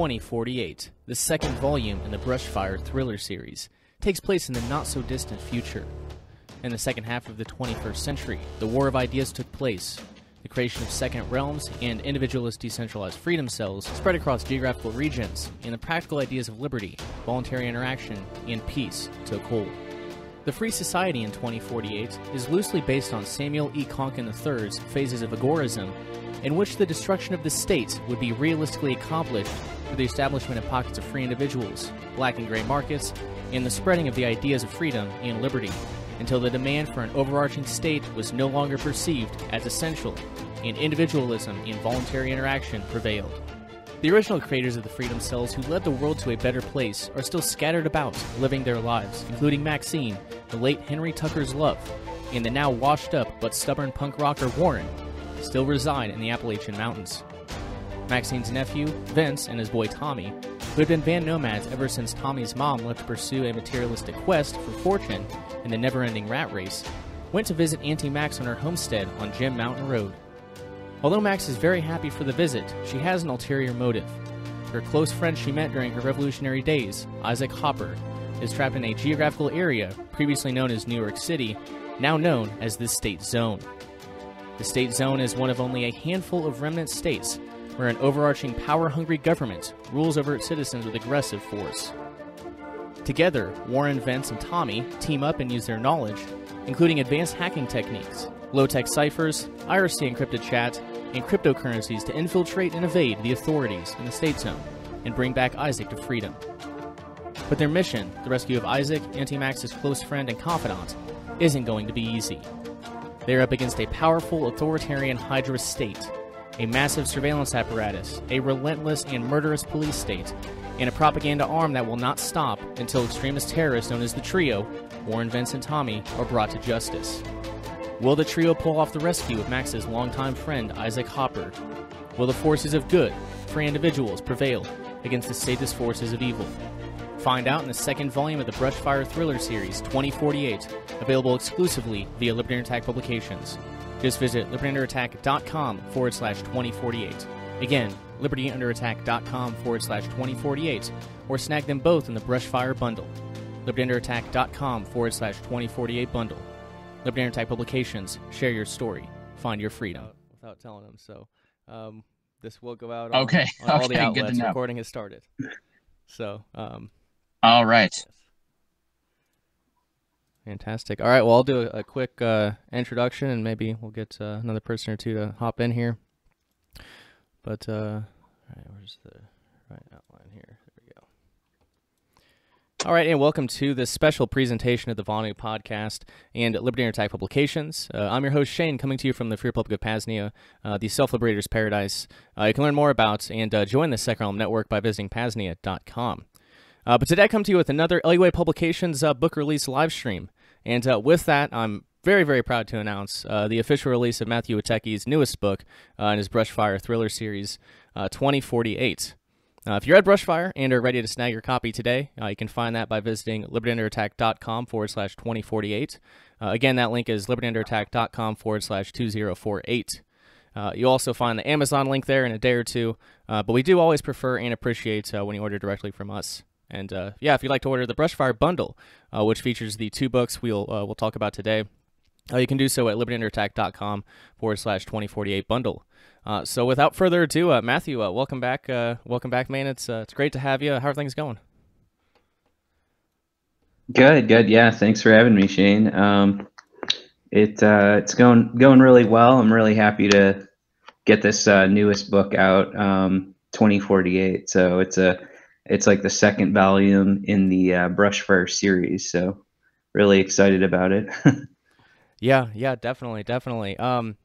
2048, the second volume in the Brushfire thriller series, takes place in the not so distant future. In the second half of the 21st century, the War of Ideas took place. The creation of second realms and individualist decentralized freedom cells spread across geographical regions, and the practical ideas of liberty, voluntary interaction, and peace took hold. The Free Society in 2048 is loosely based on Samuel E. Konkin III's phases of agorism, in which the destruction of the state would be realistically accomplished through the establishment of pockets of free individuals, black and gray markets, and the spreading of the ideas of freedom and liberty, until the demand for an overarching state was no longer perceived as essential, and individualism and voluntary interaction prevailed. The original creators of the Freedom Cells who led the world to a better place are still scattered about, living their lives, including Maxine, the late Henry Tucker's love, and the now washed up but stubborn punk rocker Warren, still reside in the Appalachian Mountains. Maxine's nephew, Vince, and his boy Tommy, who had been van nomads ever since Tommy's mom left to pursue a materialistic quest for fortune in the never ending rat race, went to visit Auntie Max on her homestead on Jim Mountain Road. Although Max is very happy for the visit, she has an ulterior motive. Her close friend she met during her revolutionary days, Isaac Hopper, is trapped in a geographical area previously known as New York City, now known as the State Zone. The State Zone is one of only a handful of remnant states where an overarching power hungry government rules over its citizens with aggressive force. Together, Warren, Vince, and Tommy team up and use their knowledge, including advanced hacking techniques, low tech ciphers, IRC encrypted chat, and cryptocurrencies to infiltrate and evade the authorities in the State Zone and bring back Isaac to freedom. But their mission, the rescue of Isaac, Auntie Max's close friend and confidant, isn't going to be easy. They're up against a powerful authoritarian Hydra state, a massive surveillance apparatus, a relentless and murderous police state, and a propaganda arm that will not stop until extremist terrorists known as the Trio, Warren, Vince, and Tommy, are brought to justice. Will the trio pull off the rescue of Max's longtime friend Isaac Hopper? Will the forces of good, free individuals, prevail against the sadist forces of evil? Find out in the second volume of the Brushfire Thriller series, 2048, available exclusively via Liberty Attack Publications. Just visit libertyunderattack.com forward slash 2048. Again, libertyunderattack.com forward slash 2048, or snag them both in the Brushfire bundle. libertyunderattack.com forward slash 2048 bundle. Liberty Under Attack Publications, share your story, find your freedom. Without telling them, so um, this will go out on, Okay, on all okay, the good to outlets. know. Recording has started. So, um, All right. Fantastic. All right. Well, I'll do a, a quick uh, introduction, and maybe we'll get uh, another person or two to hop in here. But uh, all right, where's the right outline here? There we go. All right, and welcome to this special presentation of the Vonu podcast and Liberty Attack Publications. Uh, I'm your host Shane, coming to you from the Free Republic of Paznia, uh, the Self-Liberator's Paradise. Uh, you can learn more about and uh, join the Second Realm Network by visiting paznia.com. Uh, but today I come to you with another LUA Publications uh, book release live stream. And uh, with that, I'm very, very proud to announce uh, the official release of Matthew Wojtecki's newest book uh, in his Brushfire thriller series, uh, 2048. Uh, if you're at Brushfire and are ready to snag your copy today, uh, you can find that by visiting libertyunderattack.com forward slash 2048. Uh, again, that link is libertyunderattack.com forward slash 2048. Uh, you'll also find the Amazon link there in a day or two, uh, but we do always prefer and appreciate uh, when you order directly from us. And uh, yeah, if you'd like to order the Brushfire bundle, uh, which features the two books we'll uh, we'll talk about today, uh, you can do so at libertyunderattack.com forward slash 2048 bundle. Uh, so without further ado, uh, Matthew, welcome back. Uh, welcome back, man. It's uh, it's great to have you. How are things going? Good, good. Yeah, thanks for having me, Shane. Um, it uh, it's going going really well. I'm really happy to get this uh, newest book out, um, 2048. So it's a it's like the second volume in the uh, Brushfire series. So really excited about it. Yeah, yeah, definitely, definitely. Um,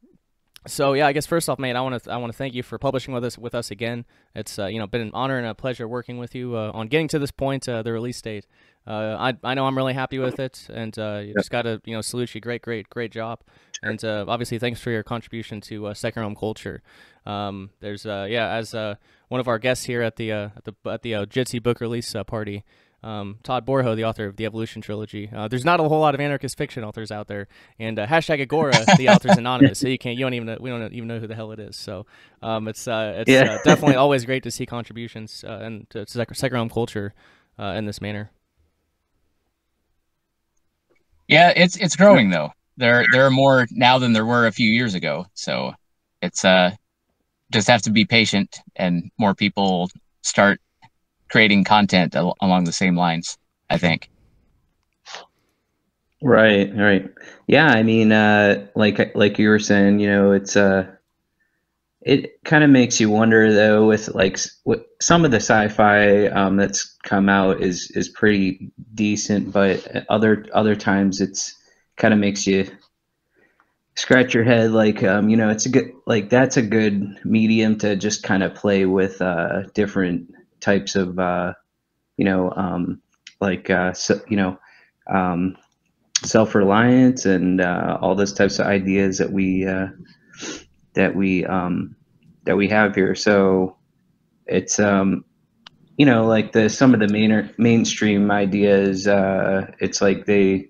so yeah, I guess first off, mate, I want to I want to thank you for publishing with us with us again. It's uh, you know been an honor and a pleasure working with you uh, on getting to this point, uh, the release date. Uh, I I know I'm really happy with it, and uh, you just gotta you know salute you. Great, great, great job. And uh, obviously, thanks for your contribution to uh, second realm culture. Um, there's uh, yeah, as uh, one of our guests here at the uh, at the at the uh, Jitsi book release uh, party. Um, Todd Borho, the author of the Evolution trilogy. Uh, there's not a whole lot of anarchist fiction authors out there, and uh, hashtag Agora, the author's anonymous, so you can't, you don't even, know, we don't even know who the hell it is. So um, it's uh, it's Yeah. uh, definitely always great to see contributions uh, and to sec- second realm culture uh, in this manner. Yeah, it's it's growing though. There there are more now than there were a few years ago. So it's uh just have to be patient and more people start creating content al- along the same lines, I think. Right, right. Yeah, I mean, uh, like like you were saying, you know, it's uh, it kind of makes you wonder though, with like what some of the sci-fi um, that's come out is is pretty decent, but other other times it's kind of makes you scratch your head. Like, um, you know, it's a good like that's a good medium to just kind of play with uh, different types of uh, you know, um, like uh, so, you know. Um, self-reliance and uh, all those types of ideas that we uh, that we um, that we have here. So it's um, you know like the some of the main mainstream ideas. Uh, it's like they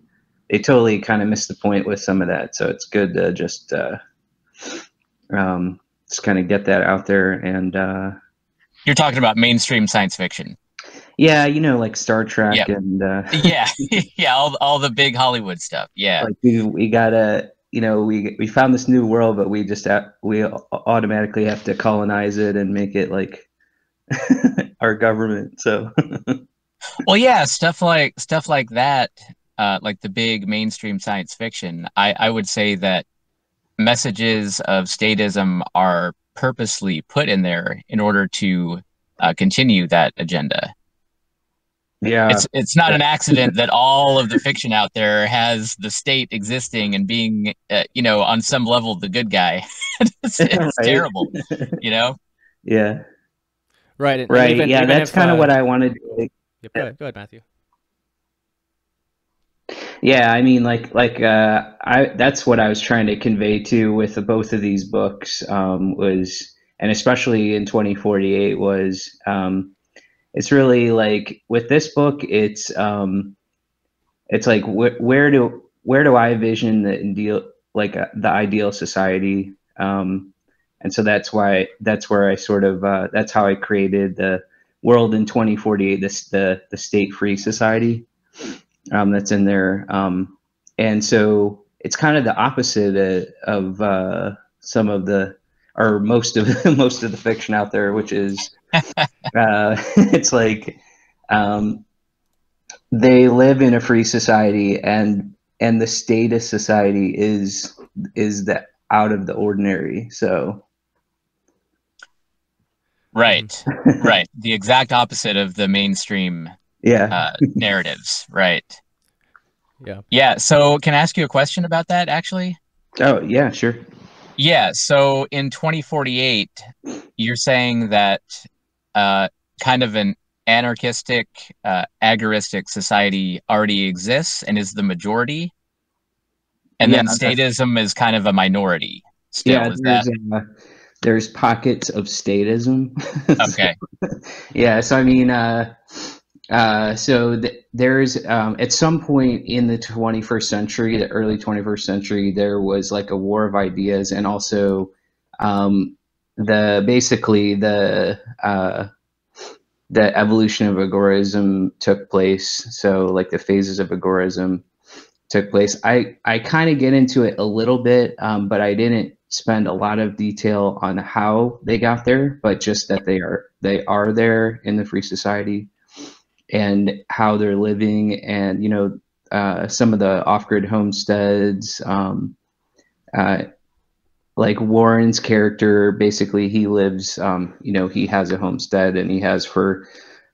they totally kind of missed the point with some of that. So it's good to just uh, um, just kind of get that out there and. Uh, You're talking about mainstream science fiction. yeah, you know, like Star Trek Yeah. and uh, Yeah, yeah, all all the big Hollywood stuff. Yeah, like we we gotta you know we we found this new world but we just we automatically have to colonize it and make it like our government so well, yeah, stuff like stuff like that, uh, like the big mainstream science fiction. I I would say that messages of statism are purposely put in there in order to uh, continue that agenda. Yeah it's it's not an accident that all of the fiction out there has the state existing and being uh, you know on some level the good guy it's, it's Right. terrible you know yeah Right. and right even- yeah even that's kind of uh, what i wanted to Yep, go, ahead, go ahead, Matthew. yeah i mean like like uh i that's what i was trying to convey to with both of these books um was and especially in 2048 was um it's really like with this book it's um it's like wh- where do where do i vision the ideal like uh, the ideal society? Um and so that's why that's where i sort of uh, that's how i created the world in 2048 this the the state free society um, that's in there. Um, and so it's kind of the opposite of, of uh, some of the or most of most of the fiction out there which is uh, it's like um, they live in a free society and and the status society is is the out of the ordinary so. Right right. The exact opposite of the mainstream yeah. uh, narratives right. Yeah. yeah so can i ask you a question about that actually? Oh yeah sure. Yeah. So in 2048, you're saying that uh, kind of an anarchistic, uh, agoristic society already exists and is the majority, and then Yeah, that's- statism is kind of a minority. Still, yeah there's that uh, there's pockets of statism okay? yeah so i mean uh uh so th- there's um at some point in the 21st century the early 21st century there was like a war of ideas and also um the basically the uh the evolution of agorism took place. So like the phases of agorism took place. I i kind of get into it a little bit um, but i didn't spend a lot of detail on how they got there but just that they are they are there in the free society and how they're living and you know uh, some of the off-grid homesteads um, uh, like warren's character basically he lives um, you know he has a homestead and he has for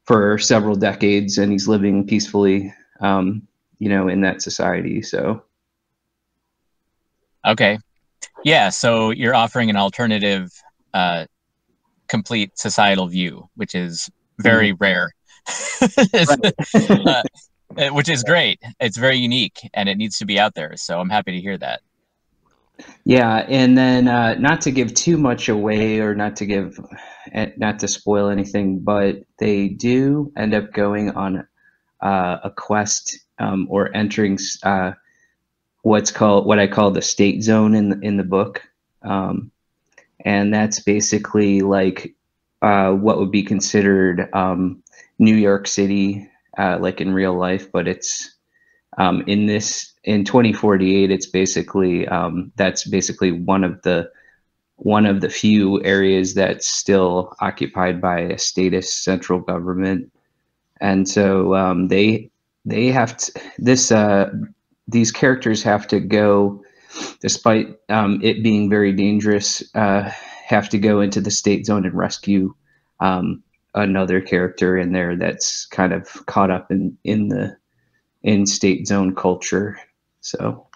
for several decades and he's living peacefully um, you know in that society so Okay. Yeah. So you're offering an alternative, uh, complete societal view, which is very rare. uh, which is great. It's very unique and it needs to be out there. So I'm happy to hear that. Yeah, and then uh, not to give too much away or not to give, eh, not to spoil anything, but they do end up going on uh, a quest um, or entering uh, what's called what I call the state zone in the, in the book, um, and that's basically like uh, what would be considered um, New York City, uh, like in real life, but it's um, in this in 2048. It's basically um, that's basically one of the one of the few areas that's still occupied by a statist central government, and so um, they they have to, this uh, these characters have to go, despite um, it being very dangerous, uh, have to go into the state zone and rescue um, another character in there that's kind of caught up in in the in state zone culture. So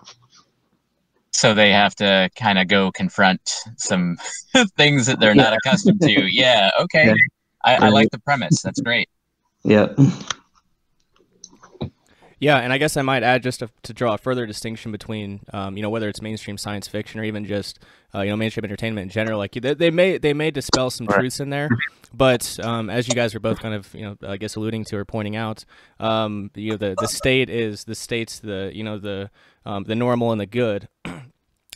so they have to kind of go confront some things that they're not accustomed to. Yeah, okay. Yeah. I, I, like the premise. That's great. Yeah. Yeah, and I guess I might add just to, to draw a further distinction between, um, you know, whether it's mainstream science fiction or even just, uh, you know, mainstream entertainment in general. Like they, they may they may dispel some right. truths in there, but um, as you guys are both kind of, you know, I guess alluding to or pointing out, um, you know, the the state is the state's the you know the um, the normal and the good,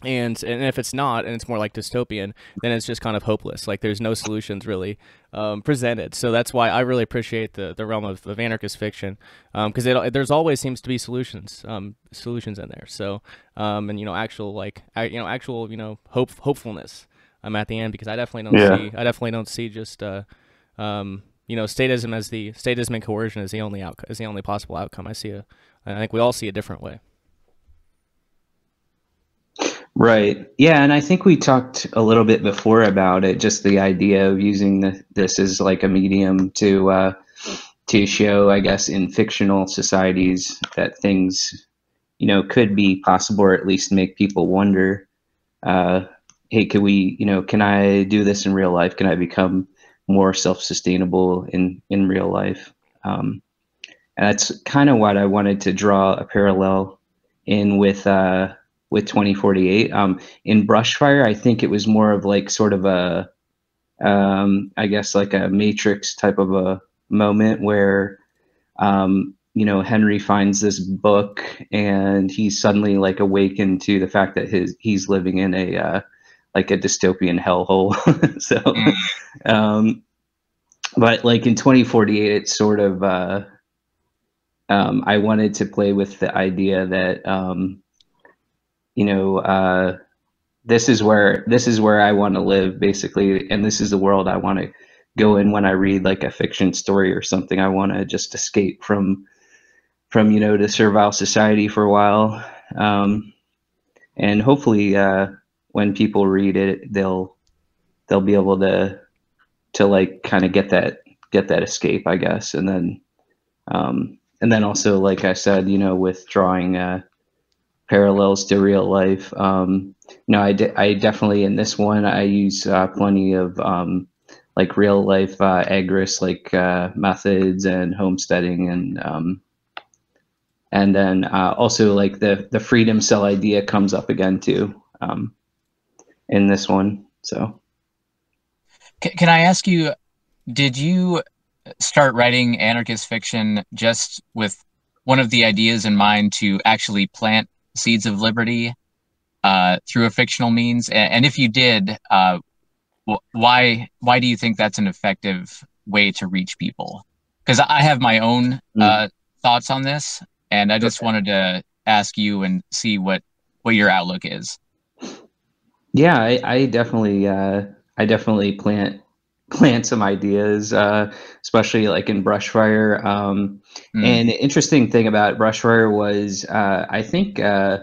and and if it's not and it's more like dystopian then it's just kind of hopeless. Like there's no solutions really um, presented. So that's why i really appreciate the, the realm of, of anarchist fiction because um, there's always seems to be solutions um, solutions in there. So um, and you know actual like you know actual you know hope hopefulness um, at the end because i definitely don't yeah. see i definitely don't see just uh, um, you know statism as the statism and coercion is the only outcome is the only possible outcome i see a i think we all see a different way Right. Yeah, and I think we talked a little bit before about it, just the idea of using the, this as like a medium to uh, to show, I guess, in fictional societies that things, you know, could be possible, or at least make people wonder. Uh, hey, can we, you know, can I do this in real life? Can I become more self-sustainable in in real life? Um, and that's kind of what I wanted to draw a parallel in with. Uh, with 2048. Um, in Brushfire, I think it was more of like sort of a, um, I guess like a Matrix type of a moment where, um, you know, Henry finds this book and he's suddenly like awakened to the fact that his he's living in a uh, like a dystopian hellhole. so, mm. um, but like in 2048, it's sort of uh, um, I wanted to play with the idea that um, you know, uh, this is where this is where I want to live, basically, and this is the world I want to go in when I read like a fiction story or something. I want to just escape from from you know the servile society for a while, um, and hopefully, uh, when people read it, they'll they'll be able to to like kind of get that get that escape, I guess, and then um, and then also, like I said, you know, with drawing. Uh, parallels to real life. Um, you know, I, de- I definitely in this one I use uh, plenty of um, like real life uh, agorist like uh, methods and homesteading and um, and then uh, also like the the freedom cell idea comes up again too um, in this one. So, can, can I ask you? Did you start writing anarchist fiction just with one of the ideas in mind to actually plant Seeds of Liberty uh, through a fictional means? And, and if you did, uh, why why do you think that's an effective way to reach people? Because I have my own mm. uh, thoughts on this, and I just okay. wanted to ask you and see what what your outlook is. Yeah, I, I definitely uh, I definitely plant plant some ideas, uh, especially like in Brushfire. Um, mm. And the interesting thing about Brushfire was uh, I think uh,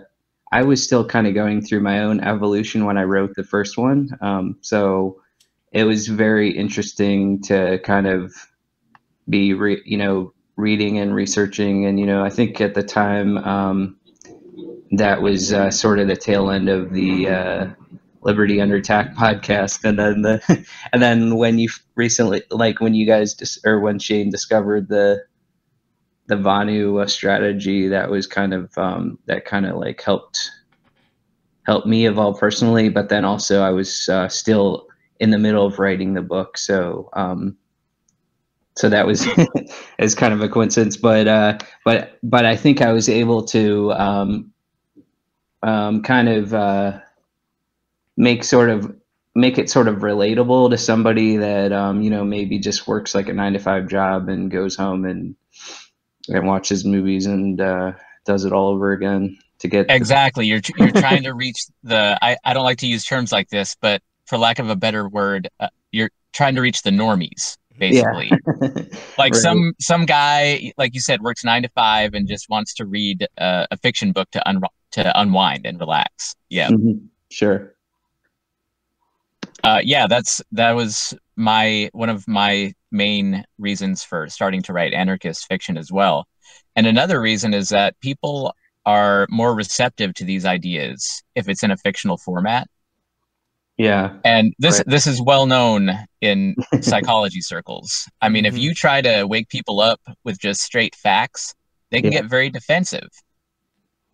I was still kind of going through my own evolution when I wrote the first one. Um, so it was very interesting to kind of be, re- you know, reading and researching. And, you know, I think at the time um, that was uh, sort of the tail end of the uh, Liberty Under Attack podcast, and then the, and then when you recently, like when you guys dis, or when Shane discovered the the Vonu uh, strategy, that was kind of um, that kind of like helped helped me evolve personally, but then also I was uh, still in the middle of writing the book, so um, so that was as kind of a coincidence. But uh, but but I think I was able to um, um, kind of uh, make sort of make it sort of relatable to somebody that um, you know maybe just works like a nine to five job and goes home and and watches movies and uh, does it all over again to get exactly you're you're trying to reach the I, I don't like to use terms like this but for lack of a better word uh, you're trying to reach the normies basically yeah. like right. some some guy like you said works nine to five and just wants to read uh, a fiction book to un- to unwind and relax yeah mm-hmm. sure uh, yeah that's that was my one of my main reasons for starting to write anarchist fiction as well and another reason is that people are more receptive to these ideas if it's in a fictional format yeah. And this right. this is well known in psychology circles. I mean, mm-hmm. if you try to wake people up with just straight facts, they can yeah. get very defensive.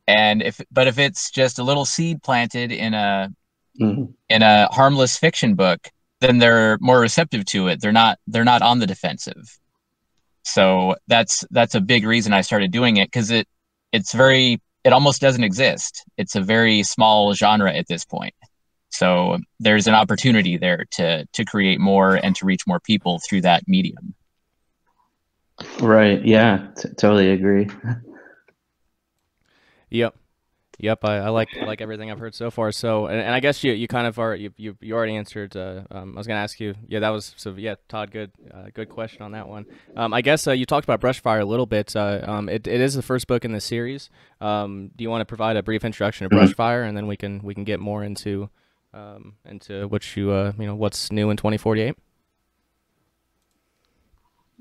And if but if it's just a little seed planted in a mm-hmm. in a harmless fiction book, then they're more receptive to it. They're not they're not on the defensive. So that's that's a big reason I started doing it because it it's very it almost doesn't exist. It's a very small genre at this point. So there's an opportunity there to to create more and to reach more people through that medium. Right. Yeah. T- totally agree. Yep. Yep, I, I, like like everything I've heard so far. So, and, and I guess you, you kind of are you, you, you already answered. Uh, um, I was going to ask you. Yeah, that was so. Yeah, Todd, good uh, good question on that one. Um, I guess uh, you talked about Brushfire a little bit. Uh, um, it, it is the first book in the series. Um, do you want to provide a brief introduction to mm-hmm. Brushfire, and then we can we can get more into um, into what you uh, you know what's new in 2048?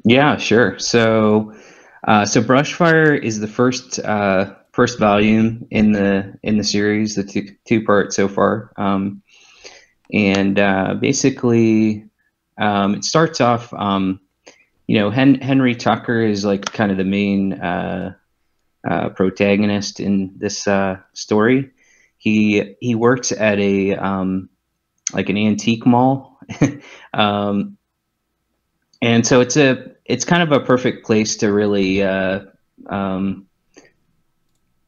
Yeah, sure. So, uh, so Brushfire is the first uh, first volume in the in the series, the two two parts so far, um, and uh, basically um, it starts off. Um, you know, Hen- Henry Tucker is like kind of the main uh, uh, protagonist in this uh, story he he works at a um, like an antique mall, um, and so it's a it's kind of a perfect place to really, uh, um,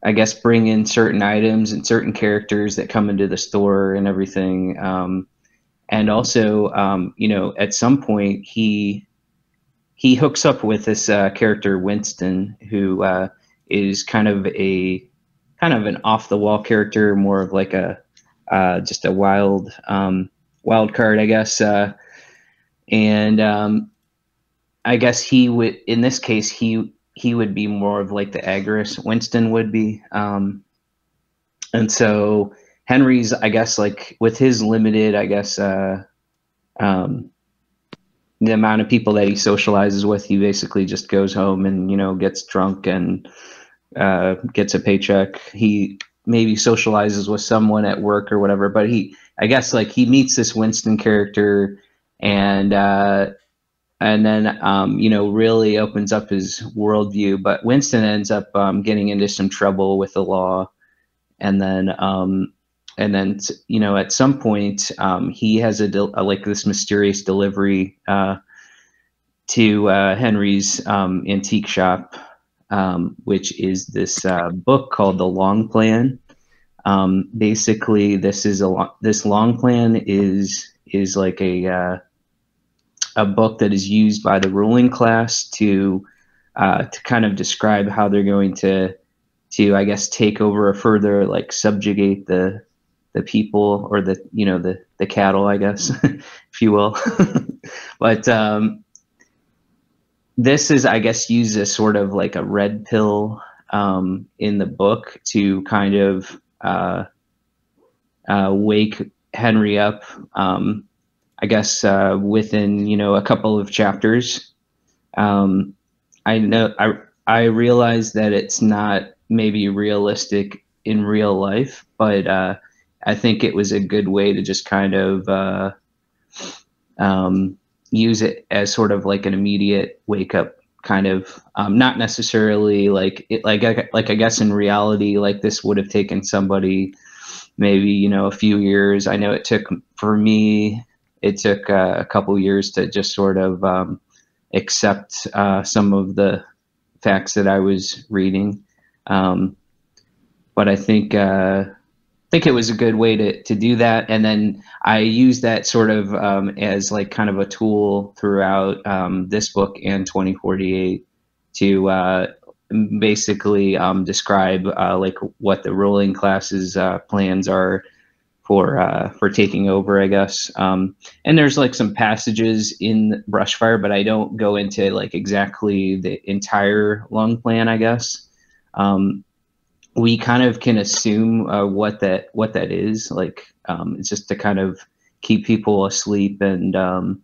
I guess, bring in certain items and certain characters that come into the store and everything. Um, and also, um, you know, at some point he he hooks up with this uh, character Winston, who uh, is kind of a kind of an off the wall character, more of like a uh, just a wild um, wild card, I guess. Uh, and um, I guess he would, in this case, he he would be more of like the agorist Winston would be. Um, and so Henry's, I guess, like with his limited, I guess, uh, um, the amount of people that he socializes with, he basically just goes home and you know gets drunk and uh, gets a paycheck. He maybe socializes with someone at work or whatever, but he, I guess, like he meets this Winston character, and uh, and then um, you know really opens up his worldview. But Winston ends up um, getting into some trouble with the law, and then um, and then you know at some point um, he has a, del- a, like this mysterious delivery uh, to uh, Henry's um, antique shop um, which is this uh, book called The Long Plan. Basically, this is a lo- this long plan is is like a uh, a book that is used by the ruling class to uh, to kind of describe how they're going to to I guess take over or further like subjugate the the people or the you know the the cattle I guess if you will but um, this is, I guess, used as sort of like a red pill um, in the book to kind of uh, uh, wake Henry up. Um, I guess uh, within you know a couple of chapters. Um, I know I I realize that it's not maybe realistic in real life, but uh, I think it was a good way to just kind of uh, um, use it as sort of like an immediate wake up kind of um, not necessarily like it like like I guess in reality like this would have taken somebody maybe you know a few years. I know it took for me it took uh, a couple years to just sort of um, accept uh, some of the facts that I was reading. Um, but I think uh, think it was a good way to to do that. And then I use that sort of um, as like kind of a tool throughout um, this book and 2048 to uh, basically um, describe uh, like what the ruling classes uh, plans are for uh, for taking over, I guess. Um, and there's like some passages in Brushfire, but I don't go into like exactly the entire Long plan, I guess. Um, we kind of can assume uh, what that what that is. Like um, it's just to kind of keep people asleep and um,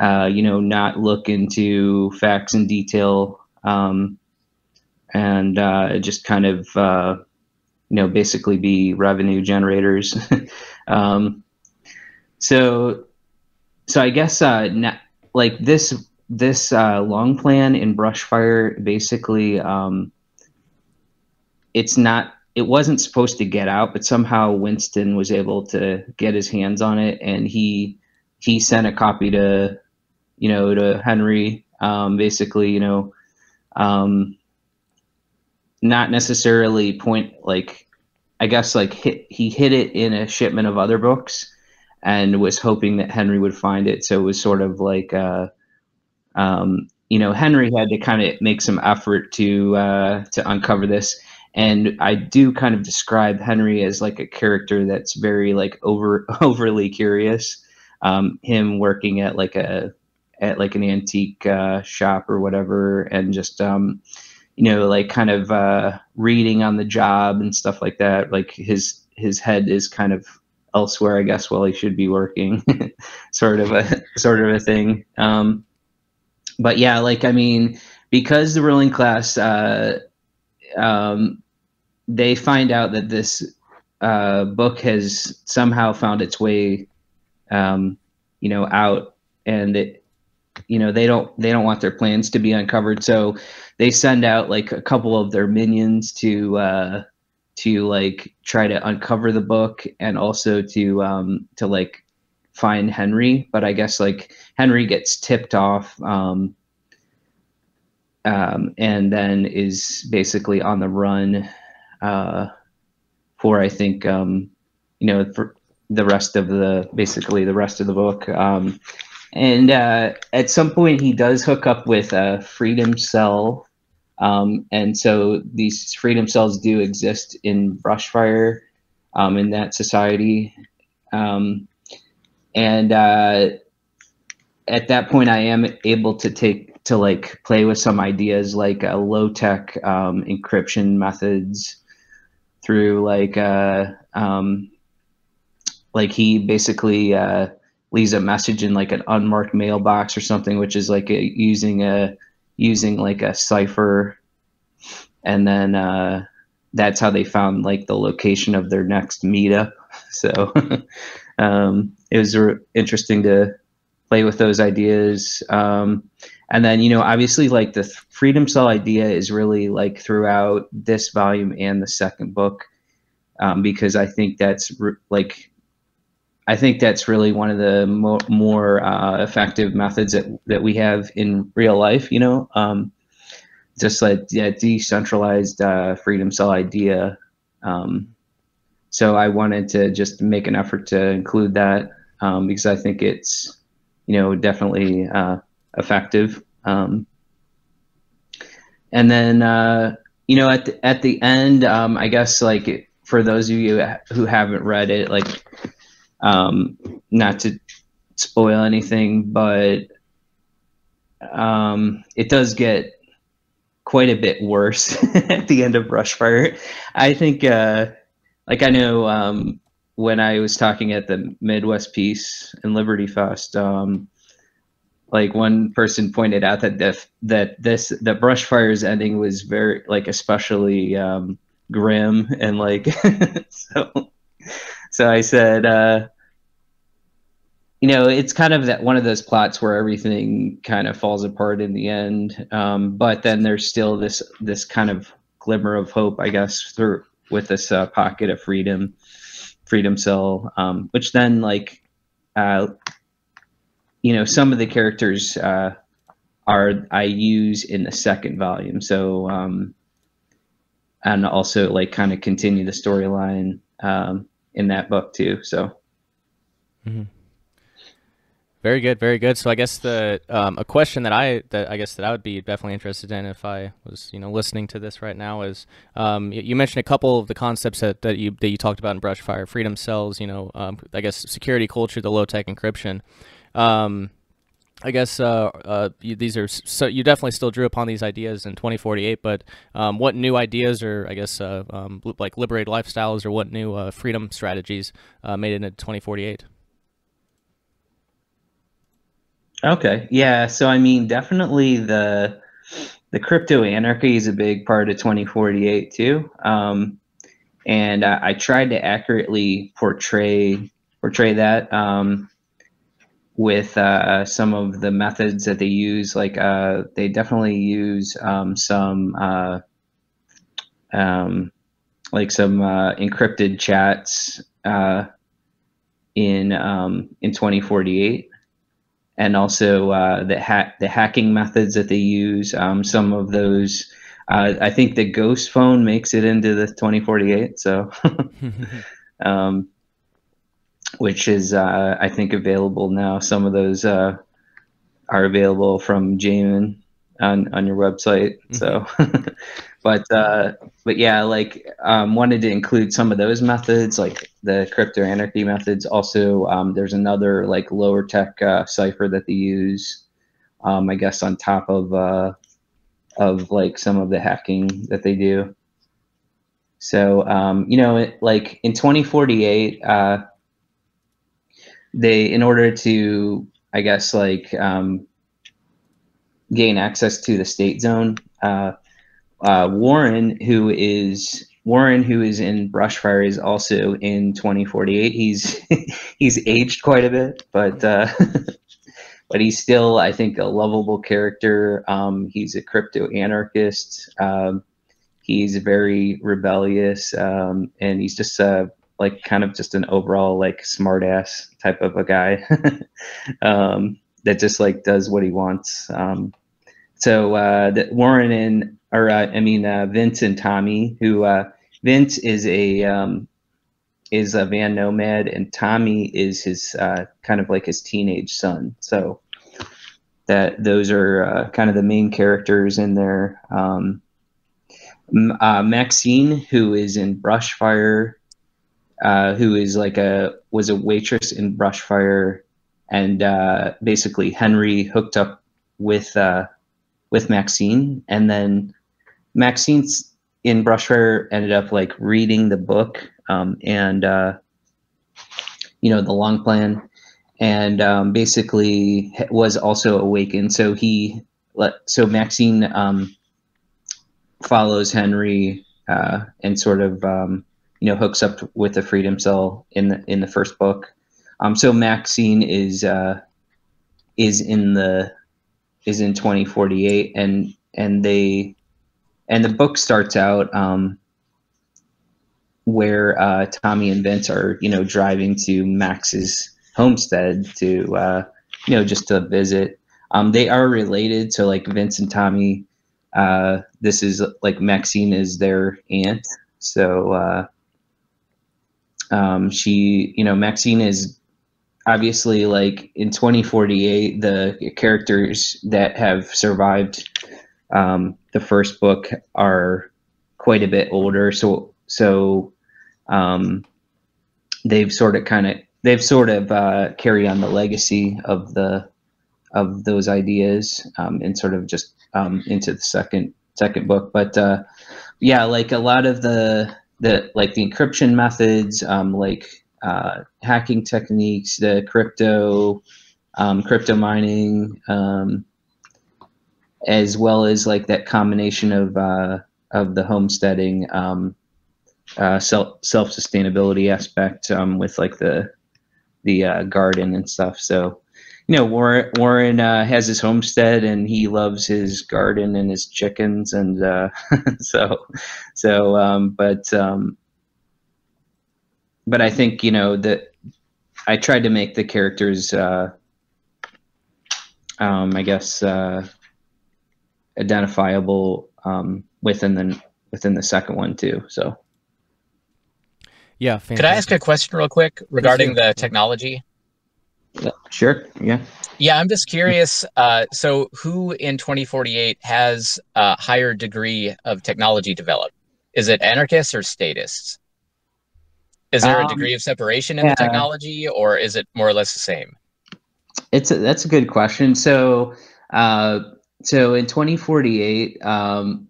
uh, you know not look into facts in detail um, and uh, just kind of uh, you know basically be revenue generators. um, so so I guess uh, na- like this this uh, Long plan in Brushfire basically. Um, it's not it wasn't supposed to get out, but somehow Winston was able to get his hands on it, and he he sent a copy to you know to Henry, um, basically you know, um, not necessarily point like I guess like hit, he hid it in a shipment of other books, and was hoping that Henry would find it. So it was sort of like. Uh, um, you know, Henry had to kind of make some effort to uh, to uncover this and I do kind of describe Henry as like a character that's very like over overly curious. Um, him working at like a at like an antique uh, shop or whatever, and just um, you know like kind of uh, reading on the job and stuff like that. Like his his head is kind of elsewhere, I guess, while he should be working, sort of a sort of a thing. Um, but yeah, like I mean, because the ruling class. Uh, um, they find out that this uh, book has somehow found its way, um, you know, out, and it, you know, they don't they don't want their plans to be uncovered, so they send out like a couple of their minions to uh, to like try to uncover the book and also to um, to like find Henry. But I guess like Henry gets tipped off. Um, um, and then is basically on the run uh, for I think um, you know for the rest of the basically the rest of the book. Um, and uh, at some point, he does hook up with a freedom cell, um, and so these freedom cells do exist in Brushfire um, in that society. Um, and uh, at that point, I am able to take to like play with some ideas like uh, low tech um, encryption methods through like uh, um, like he basically uh, leaves a message in like an unmarked mailbox or something, which is like a, using a using like a cipher, and then uh, that's how they found like the location of their next meetup. So um, it was re- interesting to play with those ideas. Um, and then you know obviously like the freedom cell idea is really like throughout this volume and the second book um, because i think that's re- like i think that's really one of the mo- more uh, effective methods that, that we have in real life you know um, just like yeah, decentralized uh, freedom cell idea um, so i wanted to just make an effort to include that um, because i think it's you know definitely uh, effective. Um, and then, uh, you know, at the, at the end, um, I guess like for those of you who haven't read it, like, um, not to spoil anything, but um, it does get quite a bit worse at the end of Brushfire. I think, uh, like I know um, when I was talking at the Midwest Peace and Liberty Fest, um, like one person pointed out that the, that this the Brushfire's ending was very like especially um, grim and like so so I said uh, you know it's kind of that one of those plots where everything kind of falls apart in the end um, but then there's still this this kind of glimmer of hope I guess through with this uh, pocket of freedom freedom cell um, which then like uh, you know some of the characters uh, are I use in the second volume. So um, and also like kind of continue the storyline um, in that book too. So. Mm-hmm. Very good, very good. So I guess the um, a question that I that I guess that I would be definitely interested in if I was you know listening to this right now is um, you, you, mentioned a couple of the concepts that, that you that you talked about in Brushfire, freedom cells, you know, um, I guess security culture, the low tech encryption. I guess uh, uh, you, these are so you definitely still drew upon these ideas in 2048, but um, what new ideas or I guess uh, um, like liberated lifestyles or what new uh, freedom strategies uh, made it into 2048? Okay. Yeah. So I mean, definitely the the crypto anarchy is a big part of 2048 too. Um, and I, I, tried to accurately portray portray that um, with uh, some of the methods that they use. Like uh, they definitely use um, some uh, um, like some uh, encrypted chats uh, in um, in 2048 and also uh, the hack the hacking methods that they use. Um, some of those, uh, I think the Ghost phone makes it into the 2048. So, um, which is uh, I think available now. Some of those uh, are available from Jamin on on your website. Mm-hmm. So. but uh, but yeah, like um, wanted to include some of those methods, like the crypto anarchy methods. Also, um, there's another like lower tech uh, cipher that they use, um, I guess, on top of uh, of like some of the hacking that they do. So um, you know, it, like in 2048, uh, they in order to, I guess, like um, gain access to the state zone. Uh, uh, Warren, who is Warren, who is in Brushfire, is also in 2048. He's he's aged quite a bit, but uh, but he's still, I think, a lovable character. Um, he's a crypto anarchist. Um, he's very rebellious, um, and he's just uh, like kind of just an overall like smartass type of a guy um, that just like does what he wants. Um, so uh, Warren and or uh, I mean uh, Vince and Tommy, who uh, Vince is a um, is a van nomad, and Tommy is his uh, kind of like his teenage son. So that those are uh, kind of the main characters in there. Um, Maxine, who is in Brushfire, who is like a was a waitress in Brushfire, and basically Henry hooked up with uh, with Maxine, and then Maxine's in Brushfire ended up like reading the book um, and uh, you know the long plan, and um, basically was also awakened. So he let so Maxine um, follows Henry uh, and sort of um, you know hooks up with the Freedom Cell in the in the first book. Um, so Maxine is uh, is in the is in 2048 and and they and the book starts out um, where uh, Tommy and Vince are, you know, driving to Max's homestead to, uh, you know, just to visit. Um, they are related, so like Vince and Tommy. Uh, this is like Maxine is their aunt, so uh, um, she, you know, Maxine is obviously like in 2048 the characters that have survived um, the first book are quite a bit older, so so um, they've sort of kind of they've sort of uh, carry on the legacy of the of those ideas um, and sort of just um, into the second second book. But uh, yeah, like a lot of the the like the encryption methods, um, like uh, hacking techniques, the crypto um, crypto mining, um, as well as like that combination of uh, of the homesteading um, uh, self self sustainability aspect um, with like the the uh, garden and stuff. So you know Warren Warren uh, has his homestead and he loves his garden and his chickens and uh, so so um, but um, but I think you know that I tried to make the characters uh, um, I guess uh, identifiable um, within the within the second one too. So Yeah, Could I ask a question real quick regarding the technology? Yeah, sure, yeah. Yeah, I'm just curious. Uh, so, who in 2048 has a higher degree of technology developed? Is it anarchists or statists? Is there a Um, degree of separation in yeah. the technology, or is it more or less the same? It's a, that's a good question. So, uh, so in 2048, um,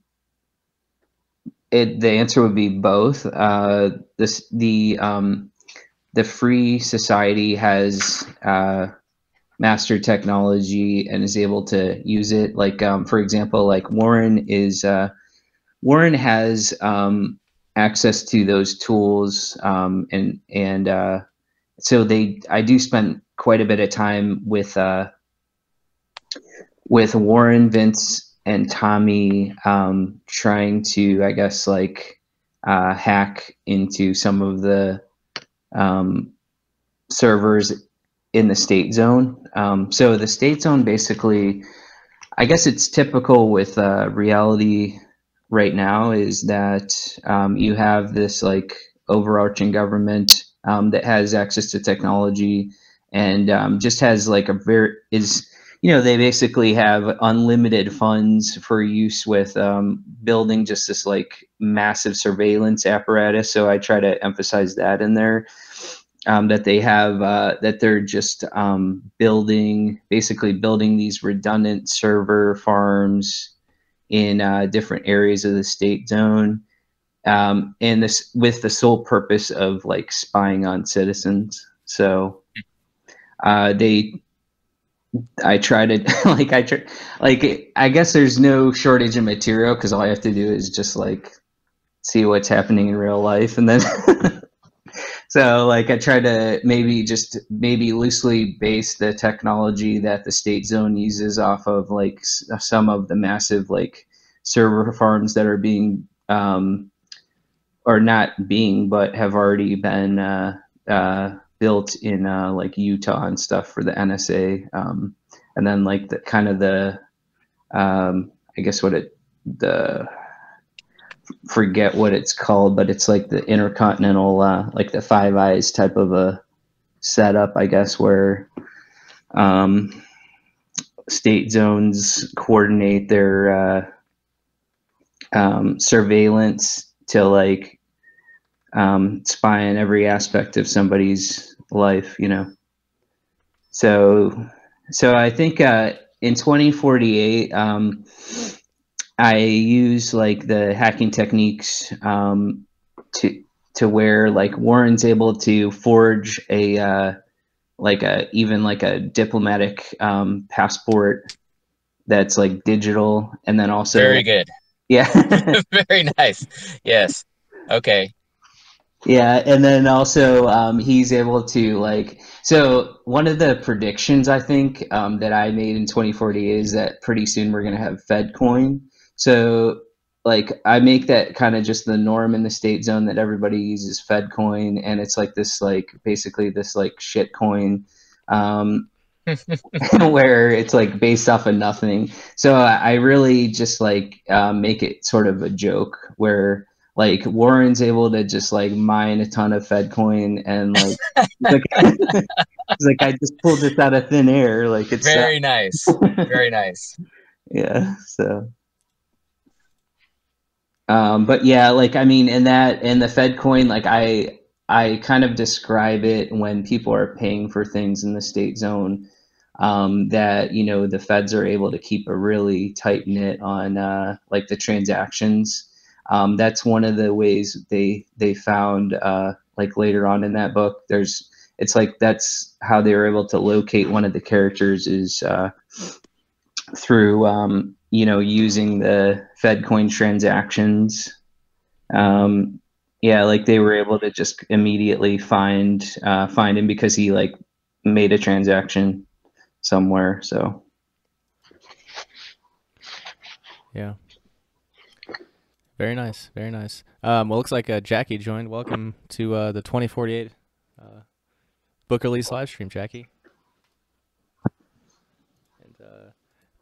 it the answer would be both. Uh, this the um, the free society has uh, mastered technology and is able to use it. Like um, for example, like Warren is uh, Warren has um, access to those tools um, and and uh, so they I do spend quite a bit of time with uh, with Warren, Vince, and Tommy um, trying to I guess like uh, hack into some of the um, servers in the state zone. Um, so the state zone basically, I guess it's typical with uh, reality right now is that um, you have this like overarching government um, that has access to technology and um, just has like a very is you know they basically have unlimited funds for use with um, building just this like massive surveillance apparatus. So i try to emphasize that in there um, that they have uh, that they're just um, building basically building these redundant server farms in uh, different areas of the state zone um, and this with the sole purpose of like spying on citizens. So uh, they i try to like i try like i guess there's no shortage of material because all i have to do is just like see what's happening in real life and then so like i try to maybe just maybe loosely base the technology that the state zone uses off of like s- some of the massive like server farms that are being um or not being but have already been uh uh built in uh like utah and stuff for the nsa um and then like the kind of the um i guess what it the forget what it's called, but it's like the intercontinental, uh, like the Five Eyes type of a setup, I guess, where um, state zones coordinate their uh, um, surveillance to like um, spy on every aspect of somebody's life, you know. So, so I think uh, in 2048. Um, I use like the hacking techniques um, to to where like Warren's able to forge a uh, like a even like a diplomatic um, passport that's like digital, and then also Very good. yeah Very nice. Yes. Okay. Yeah, and then also um, he's able to like. So one of the predictions I think um, that I made in 2040 is that pretty soon we're gonna have FedCoin. So like I make that kind of just the norm in the state zone that everybody uses FedCoin, and it's like this like basically this like shit coin. Um, where it's like based off of nothing. So I I really just like um, make it sort of a joke where like Warren's able to just like mine a ton of Fed coin and like, like it's like I just pulled this out of thin air. Like it's Very nice. Very nice. yeah. So. Um, but yeah, like I mean, in that in the Fed coin, like I I kind of describe it when people are paying for things in the state zone, um, that you know the feds are able to keep a really tight knit on uh, like the transactions. Um, that's one of the ways they they found uh, like later on in that book. There's it's like that's how they were able to locate one of the characters is uh, through um, you know using the FedCoin transactions. Um, yeah, like they were able to just immediately find uh, find him because he like made a transaction somewhere. So Yeah. Very nice. Very nice. Um, well, looks like uh, Jackie joined. Welcome to uh, the 2048 uh, book release live stream, Jackie. And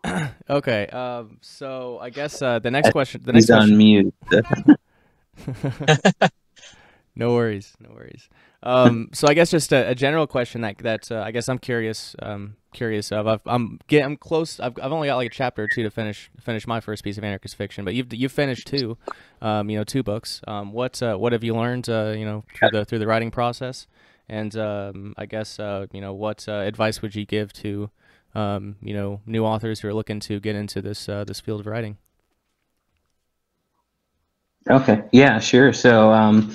uh, Okay. Um, so I guess uh, the next question. The He's next question. on mute. no worries. No worries. Um, so I guess just a, a general question that that uh, I guess I'm curious um, curious of. I've, I'm getting I'm close. I've, I've only got like a chapter or two to finish finish my first piece of anarchist fiction, but you've you've finished two, um, you know, two books. Um, what uh, what have you learned, uh, you know, through the through the writing process? And um, I guess uh, you know, what uh, advice would you give to um, you know new authors who are looking to get into this uh, this field of writing? Okay. Yeah, sure. So, um,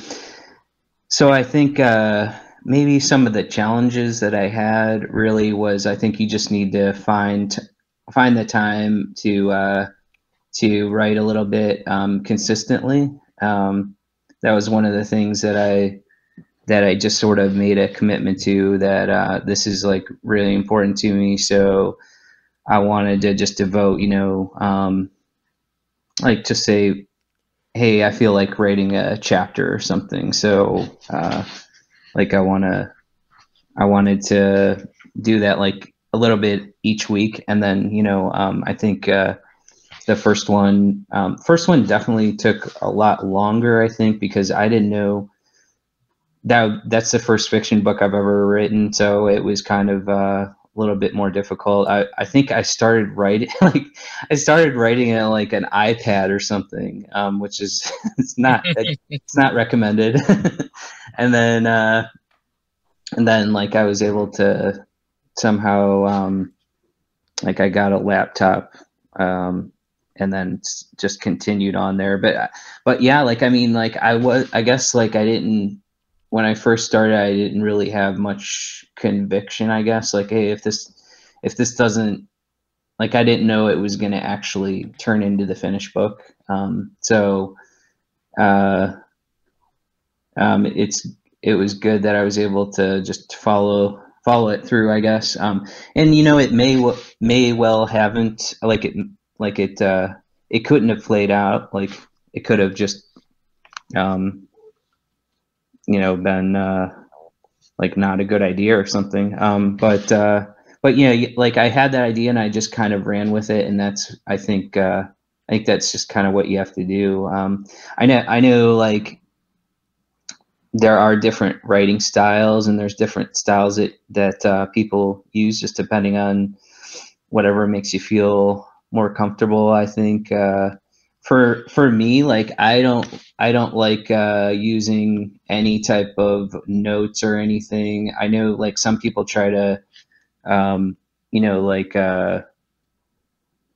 so I think uh, maybe some of the challenges that I had really was I think you just need to find find the time to uh, to write a little bit um, consistently. Um, that was one of the things that I that I just sort of made a commitment to that uh, this is like really important to me. So I wanted to just devote, you know, um, like to say hey, I feel like writing a chapter or something. So, uh, like, I want to, I wanted to do that like a little bit each week. And then, you know, um, I think uh, the first one, um, first one definitely took a lot longer, I think, because I didn't know that that's the first fiction book I've ever written. So it was kind of, uh, a little bit more difficult. I, I think I started writing like I started writing it like an iPad or something, um, which is it's not it's not recommended. and then uh, and then like I was able to somehow um, like I got a laptop um, and then just continued on there. But but yeah, like I mean, like I was I guess like I didn't when I first started, I didn't really have much conviction, I guess. Like, hey, if this if this doesn't like I didn't know it was going to actually turn into the finished book. Um, so uh, um, it's it was good that I was able to just follow follow it through, I guess. Um, and you know, it may may well haven't like it like it uh, it couldn't have played out like it could have just um, you know been uh, like not a good idea or something. Um, but uh, but yeah, like I had that idea and I just kind of ran with it, and that's I think uh, I think that's just kind of what you have to do. Um, I know I know like there are different writing styles and there's different styles that that uh, people use just depending on whatever makes you feel more comfortable. I think uh, for for me like i don't i don't like uh, using any type of notes or anything. I know like some people try to um, you know like uh,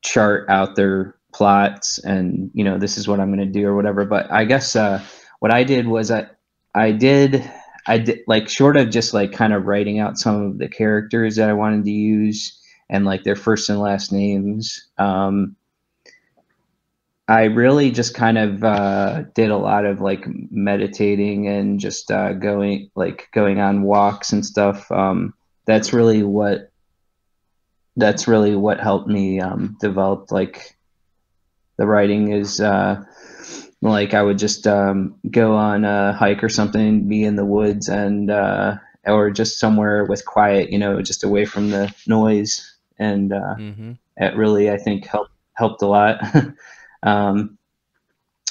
chart out their plots and you know this is what i'm going to do or whatever. But i guess uh, what i did was i i did i did like short of just like kind of writing out some of the characters that i wanted to use and like their first and last names um, I really just kind of uh, did a lot of like meditating and just uh, going like going on walks and stuff. Um, that's really what that's really what helped me um, develop like the writing is uh, like I would just um, go on a hike or something, be in the woods and uh, or just somewhere with quiet, you know, just away from the noise, and uh, mm-hmm. it really I think helped helped a lot. Um,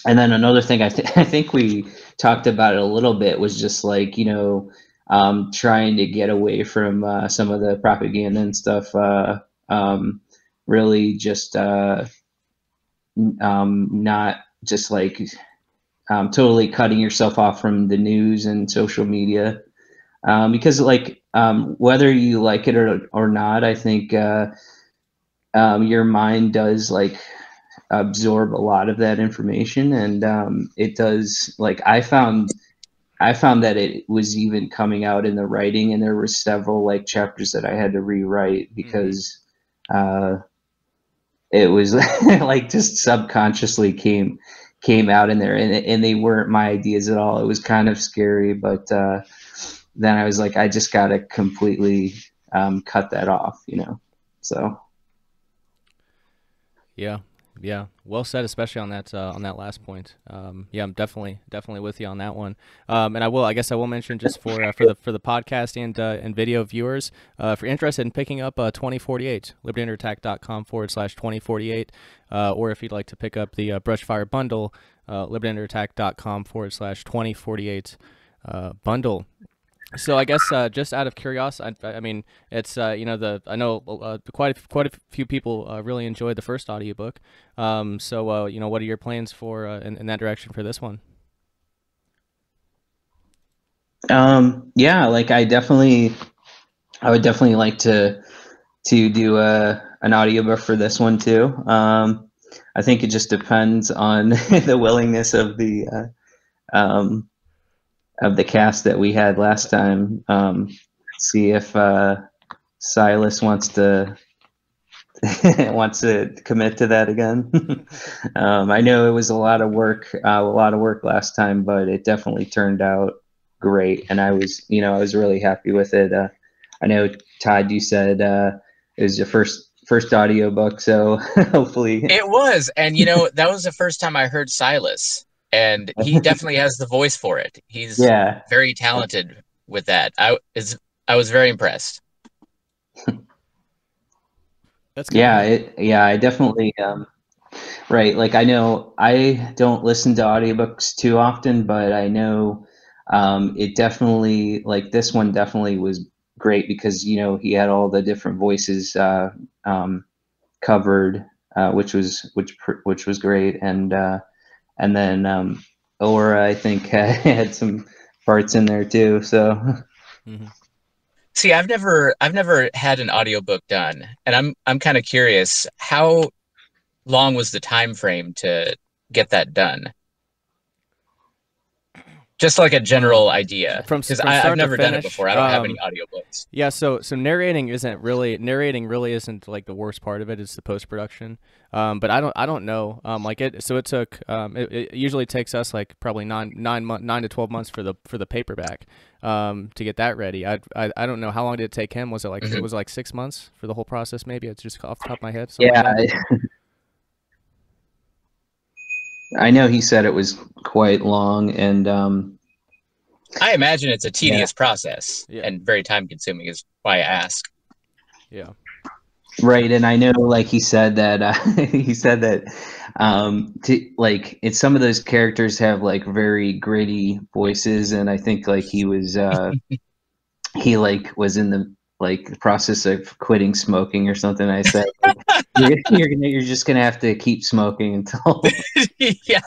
and then another thing I, th- I think we talked about it a little bit was just like you know um, trying to get away from uh, some of the propaganda and stuff. Uh, um, really, just uh, um, not just like um, totally cutting yourself off from the news and social media, um, because like um, whether you like it or or not, I think uh, your mind does like absorb a lot of that information. And um, it does like i found i found that it was even coming out in the writing. And there were several like chapters that i had to rewrite mm-hmm. because uh, it was like just subconsciously came came out in there. And, and they weren't my ideas at all. It was kind of scary but uh, then i was like i just gotta completely um, cut that off you know? So. Yeah Yeah, well said, especially on that uh, on that last point. Um, yeah, I'm definitely definitely with you on that one. Um, and I will, I guess, I will mention just for uh, for the for the podcast and uh, and video viewers, uh, if you're interested in picking up uh, 2048, libertyunderattack.com forward slash 2048, uh, or if you'd like to pick up the Brushfire bundle, uh, libertyunderattack.com forward slash 2048 uh, bundle. So I guess uh, just out of curiosity, I, I mean, it's uh, you know the I know uh, quite a, quite a few people uh, really enjoyed the first audiobook. Um, so uh, you know, what are your plans for uh, in, in that direction for this one? Um, yeah, like I definitely, I would definitely like to to do a an audiobook for this one too. Um, I think it just depends on the willingness of the um, of the cast that we had last time. Um, see if uh, Silas wants to wants to commit to that again. um, I know it was a lot of work, uh, a lot of work last time, but it definitely turned out great, and I was, you know, I was really happy with it. Uh, I know Todd, you said uh, it was your first first audiobook, so hopefully it was, and you know, that was the first time I heard Silas and he definitely has the voice for it. He's yeah very talented with that. I is I was very impressed. That's yeah, it, yeah, I definitely um, right. Like I know I don't listen to audiobooks too often, but I know um, it definitely like this one definitely was great because you know he had all the different voices uh, um, covered, uh, which was which which was great, and uh, and then um, Aura I think had some parts in there too. So. Mm-hmm. See, I've never I've never had an audiobook done, and I'm I'm kind of curious how long was the time frame to get that done? Just like a general idea from because i've never done it before. I don't um, have any audiobooks yeah so so narrating isn't really narrating really isn't like the worst part of it it's the post-production. Um, but i don't i don't know. Um, like it so it took um, it, it usually takes us like probably nine nine month nine to 12 months for the for the paperback um, to get that ready. I, I i don't know how long did it take him? Was it like mm-hmm. it was like six months for the whole process maybe? It's just off the top of my head yeah I know he said it was quite long, and um, I imagine it's a tedious yeah. process yeah. and very time consuming. Is why I ask. Yeah. Right, and I know, like he said that uh, he said that um, to, like it's some of those characters have like very gritty voices, and I think like he was uh, he like was in the like the process of quitting smoking or something. I said like, you're, you're, gonna you're just gonna have to keep smoking until yeah.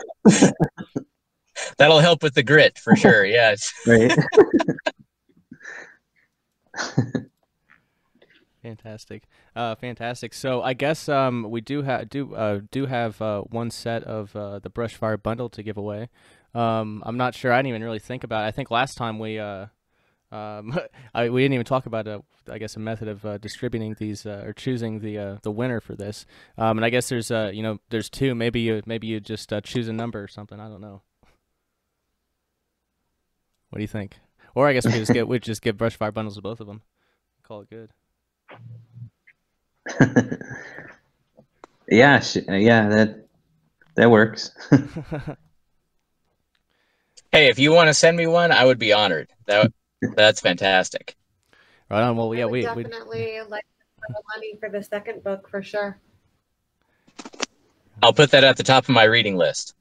That'll help with the grit for sure. Yes. Right. fantastic, uh, fantastic. So I guess um, we do have do uh, do have uh, one set of uh, the Brushfire bundle to give away. Um, I'm not sure. I didn't even really think about. it. I think last time we uh, um, I, we didn't even talk about, a, I guess, a method of uh, distributing these uh, or choosing the uh, the winner for this. Um, and I guess there's, uh, you know, there's two. Maybe you maybe you just uh, choose a number or something. I don't know. What do you think? Or I guess we just get we just give brush fire bundles to both of them. Call it good. yeah, yeah, that that works. hey, if you want to send me one, I would be honored. That that's fantastic. Right on. Well, yeah, we definitely we... like money for the second book for sure. I'll put that at the top of my reading list.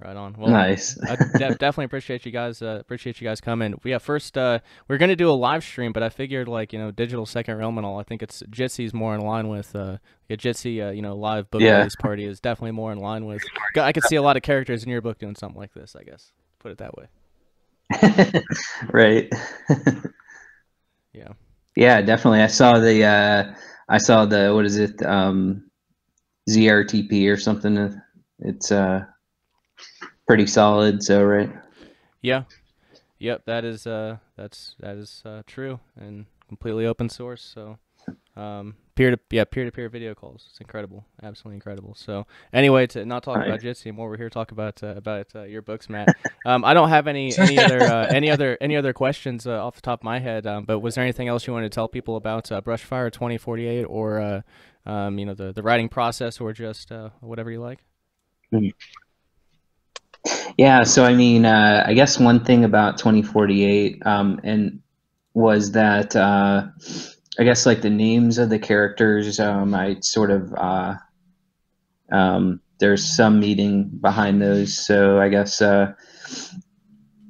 Right on. Well, nice. I de- definitely appreciate you guys. Uh, appreciate you guys coming. Yeah, first uh, we're gonna do a live stream, but I figured like you know digital second realm and all. I think it's Jitsi's more in line with uh, a Jitsi. Uh, you know, live book yeah. release party is definitely more in line with. I could see a lot of characters in your book doing something like this. I guess put it that way. right. yeah. Yeah, definitely. I saw the uh I saw the what is it? Um ZRTP or something. It's uh pretty solid, so right. Yeah. Yep, that is uh that's that is uh true and completely open source, so um peer to yeah peer to peer video calls. It's incredible, absolutely incredible. So anyway, to not talk about Jitsi anymore, we're here to talk about uh, about uh, your books, Matt. um, I don't have any any other uh, any other any other questions uh, off the top of my head. Um, but was there anything else you wanted to tell people about uh, Brushfire 2048 or uh, um, you know, the the writing process, or just uh, whatever you like. Yeah, so I mean, uh, I guess one thing about 2048 um, and was that uh, I guess like the names of the characters, um, I sort of uh, um, there's some meaning behind those. So I guess uh,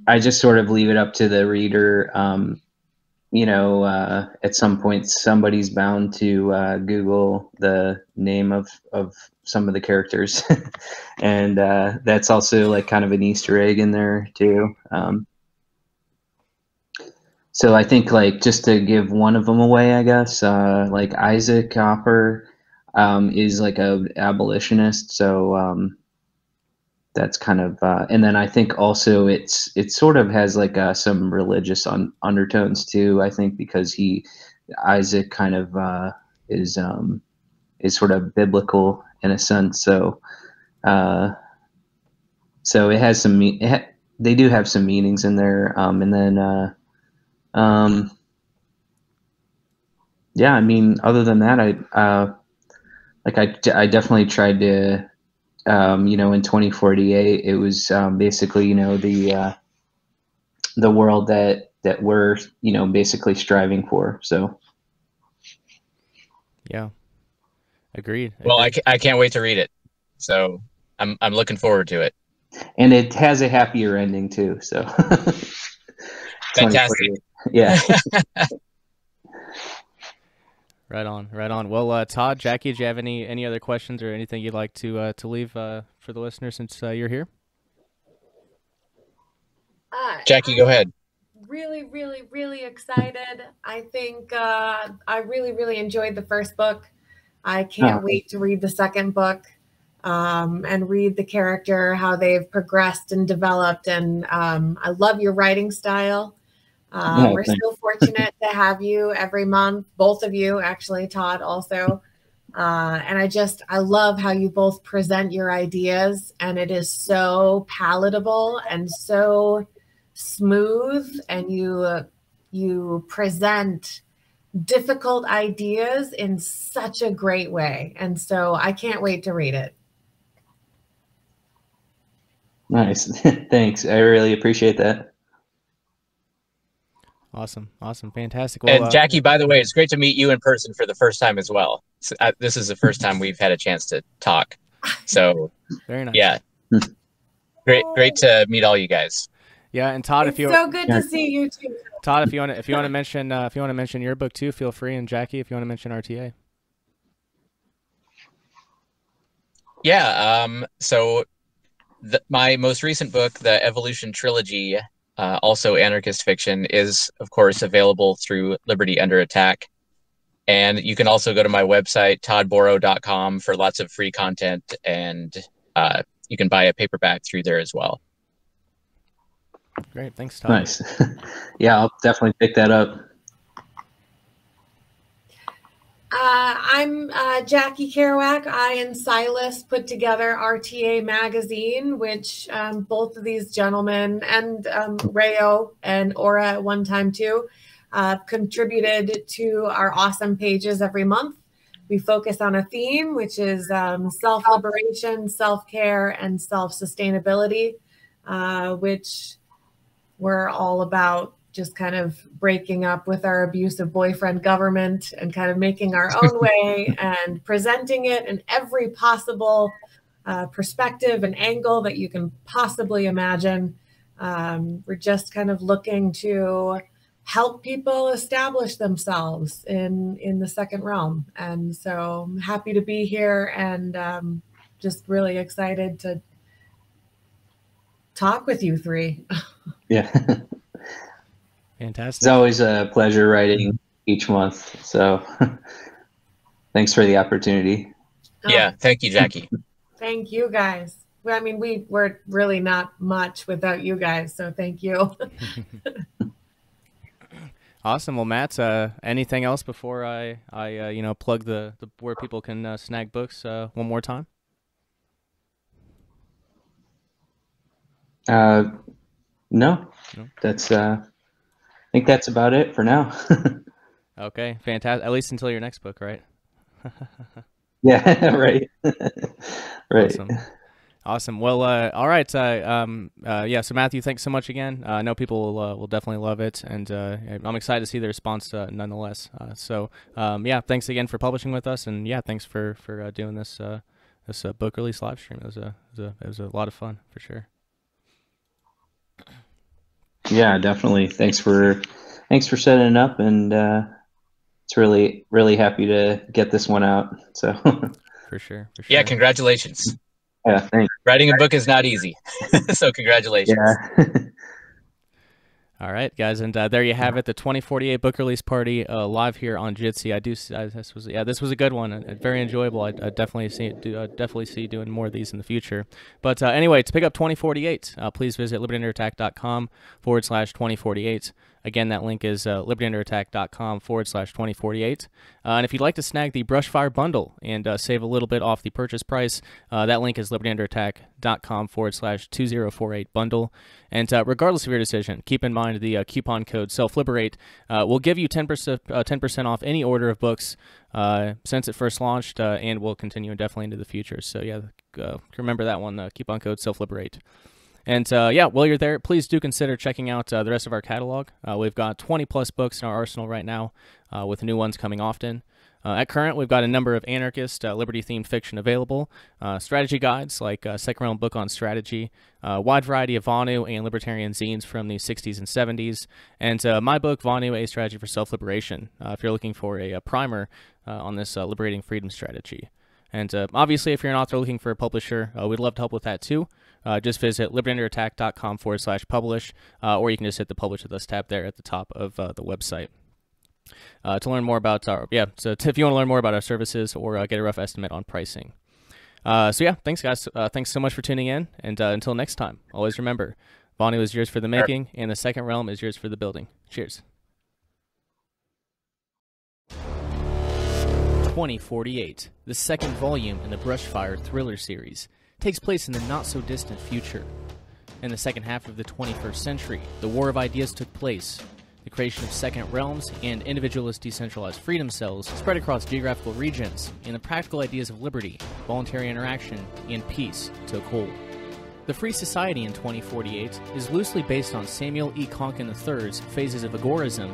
I just sort of leave it up to the reader. Um, you know, uh, at some point, somebody's bound to uh, Google the name of, of some of the characters. and uh, that's also like kind of an Easter egg in there, too. Um, so I think, like, just to give one of them away, I guess, uh, like Isaac Hopper um, is like a abolitionist. So, um, that's kind of uh, and then I think also it's it sort of has like uh, some religious un- undertones too. I think because he Isaac kind of uh, is um, is sort of biblical in a sense. So uh, so it has some me- ha- they do have some meanings in there. Um, and then uh, um, yeah, I mean other than that, I uh, like I I definitely tried to um, you know, in 2048, it was um, basically, you know, the uh, the world that that we're, you know, basically striving for. So, yeah, agreed. Well, I, agreed. I can't wait to read it. So I'm I'm looking forward to it. And it has a happier ending too. So, fantastic. Yeah. Right on, right on. Well, uh, Todd, Jackie, do you have any any other questions or anything you'd like to uh, to leave uh, for the listeners since uh, you're here? Uh, Jackie, go ahead. Really, really, really excited. I think uh, I really, really enjoyed the first book. I can't Oh. wait to read the second book um, and read the character, how they've progressed and developed. And um, I love your writing style. Uh, Yeah, we're thanks. so fortunate to have you every month, both of you, actually, Todd also. Uh, and I just, I love how you both present your ideas, and it is so palatable and so smooth, and you uh, you present difficult ideas in such a great way. And so I can't wait to read it. nice. Thanks. I really appreciate that. Awesome, awesome, fantastic. Well, And uh, Jackie, by the way, it's great to meet you in person for the first time as well. So, uh, this is the first time we've had a chance to talk. So very nice. yeah, great, great to meet all you guys. yeah. And Todd, it's if you so good to see you too. Todd, if you want to if you want to mention uh, if you want to mention your book too, feel free. And Jackie, if you want to mention RTA. Yeah. Um, so the, my most recent book, the Evolution Trilogy, uh, also anarchist fiction, is of course available through Liberty Under Attack. And you can also go to my website, toddboro.com, for lots of free content. And uh, you can buy a paperback through there as well. Great, thanks, Todd. Nice. yeah, I'll definitely pick that up. Uh, I'm uh, Jackie Kerouac. I and Silas put together RTA Magazine, which um, both of these gentlemen and um, Rayo and Aura at one time too uh, contributed to our awesome pages every month. We focus on a theme, which is um, self liberation, self care, and self sustainability, uh, which we're all about just kind of breaking up with our abusive boyfriend government and kind of making our own way and presenting it in every possible uh, perspective and angle that you can possibly imagine. Um, we're just kind of looking to help people establish themselves in in the second realm, and so I'm happy to be here and um, just really excited to talk with you three. Yeah. Fantastic. It's always a pleasure writing each month. So thanks for the opportunity. Oh, Yeah. Thank you, Jackie. Thank you guys. Well, I mean, we were really not much without you guys, so thank you. Awesome. Well, Matt, uh, anything else before I, I uh, you know, plug the, the where people can uh, snag books uh, one more time? Uh, no, No? that's, uh, I think that's about it for now. Okay, fantastic. At least until your next book, right? yeah, right. right. Awesome. Awesome. Well, uh, all right. Uh, um, uh, yeah. So Matthew, thanks so much again. Uh, I know people will, uh, will definitely love it, and uh, I'm excited to see the response nonetheless. so um, yeah, thanks again for publishing with us, and yeah, thanks for for doing this this book release live stream. It was a it was a it was a lot of fun for sure. Yeah, definitely. Thanks for thanks for setting it up, and uh, it's really really happy to get this one out. So for sure, for sure. Yeah, congratulations. Yeah, thanks. Writing a book is not easy, so congratulations. Yeah. All right, guys, and uh, there you have it, the 2048 book release party uh, live here on Jitsi. I do, I, this was, yeah, this was a good one, uh, very enjoyable. I, I definitely see, do, definitely see doing more of these in the future. But uh, anyway, to pick up 2048, uh, please visit libertyunderattack.com forward slash 2048. Again, that link is uh, libertyunderattack.com forward slash 2048. Uh, and if you'd like to snag the Brushfire bundle and uh, save a little bit off the purchase price, uh, that link is libertyunderattack.com forward slash 2048 bundle. And uh, regardless of your decision, keep in mind the uh, coupon code SELFLIBERATE will give you 10%, 10% off any order of books since it first launched and will continue indefinitely into the future. So, yeah, remember that one, the coupon code SELFLIBERATE. And uh, yeah, while you're there, please do consider checking out uh, the rest of our catalog. Uh, we've got 20 plus books in our arsenal right now, uh, with new ones coming often. Uh, at current, we've got a number of anarchist, uh, liberty themed fiction available, strategy guides like Second Realm Book on Strategy, a wide variety of Vonu and libertarian zines from the 60s and 70s, and my book, Vonu A Strategy for Self Liberation, if you're looking for a, a primer on this liberating freedom strategy. And obviously, if you're an author looking for a publisher, we'd love to help with that too uh, just visit libertyunderattack.com forward slash publish, uh, or you can just hit the Publish with Us tab there at the top of uh, the website. Uh, to learn more about our, yeah, so if you want to learn more about our services or uh, get a rough estimate on pricing. Uh, so yeah, thanks guys. thanks so much for tuning in. And until next time, always remember, Vonu is yours for the making, and the second realm is yours for the building. Cheers. 2048, the second volume in the Brushfire thriller series takes place in the not so distant future. In the second half of the 21st century, the War of Ideas took place. The creation of second realms and individualist decentralized freedom cells spread across geographical regions, and the practical ideas of liberty, voluntary interaction, and peace took hold. The Free Society in 2048 is loosely based on Samuel E. Konkin III's Phases of Agorism,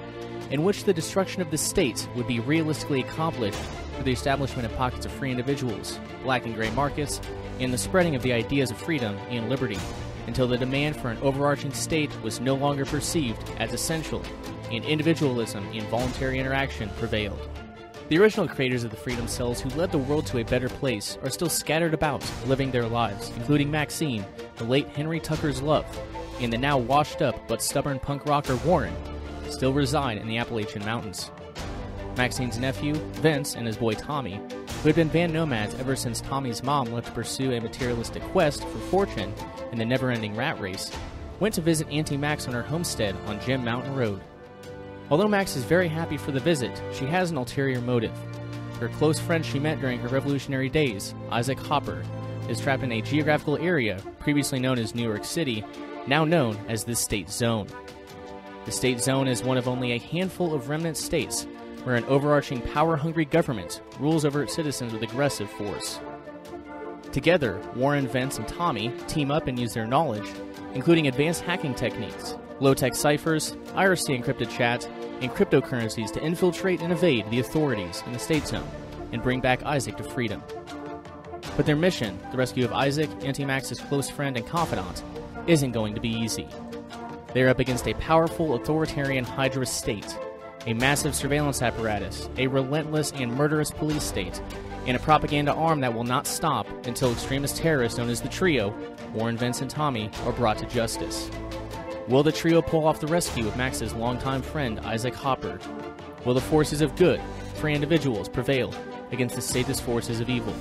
in which the destruction of the state would be realistically accomplished through the establishment of pockets of free individuals, black and gray markets, and the spreading of the ideas of freedom and liberty until the demand for an overarching state was no longer perceived as essential and individualism and voluntary interaction prevailed. The original creators of the Freedom Cells who led the world to a better place are still scattered about, living their lives, including Maxine, the late Henry Tucker's love, and the now washed up but stubborn punk rocker Warren, still reside in the Appalachian Mountains. Maxine's nephew, Vince, and his boy Tommy, who had been van nomads ever since Tommy's mom left to pursue a materialistic quest for fortune in the never ending rat race, went to visit Auntie Max on her homestead on Jim Mountain Road. Although Max is very happy for the visit, she has an ulterior motive. Her close friend she met during her revolutionary days, Isaac Hopper, is trapped in a geographical area previously known as New York City, now known as the State Zone. The State Zone is one of only a handful of remnant states where an overarching power hungry government rules over its citizens with aggressive force. Together, Warren, Vince, and Tommy team up and use their knowledge, including advanced hacking techniques, low tech ciphers, IRC encrypted chat, and cryptocurrencies to infiltrate and evade the authorities in the State Zone and bring back Isaac to freedom. But their mission, the rescue of Isaac, Auntie Max's close friend and confidant, isn't going to be easy. They're up against a powerful authoritarian Hydra state a massive surveillance apparatus, a relentless and murderous police state, and a propaganda arm that will not stop until extremist terrorists known as the Trio, Warren, Vince, and Tommy, are brought to justice. Will the trio pull off the rescue of Max's longtime friend, Isaac Hopper? Will the forces of good, free individuals, prevail against the statist forces of evil?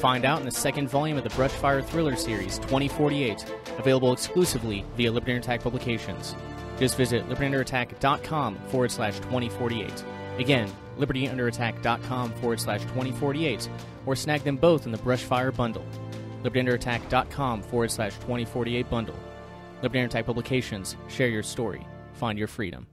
Find out in the second volume of the Brushfire Thriller series, 2048, available exclusively via Liberty Attack Publications. Just visit libertyunderattack.com forward slash 2048. Again, libertyunderattack.com forward slash 2048, or snag them both in the Brushfire bundle. libertyunderattack.com forward slash 2048 bundle. Liberty Attack Publications, share your story, find your freedom.